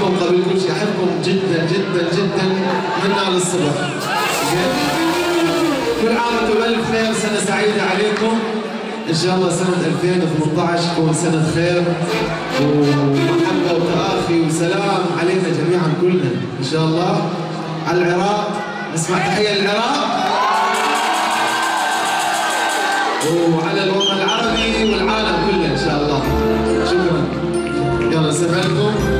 أحبكم قبل كل شيء أحبكم جدا جدا جدا من على الصبح. كل عام وأنتم بألف خير سنة سعيدة عليكم. إن شاء الله سنة 2018 تكون سنة خير ومحبة وتآخي وسلام علينا جميعا كلنا. إن شاء الله. على العراق نسمع تحية للعراق. وعلى الوطن العربي والعالم كله إن شاء الله. شكرا. يلا سلام عليكم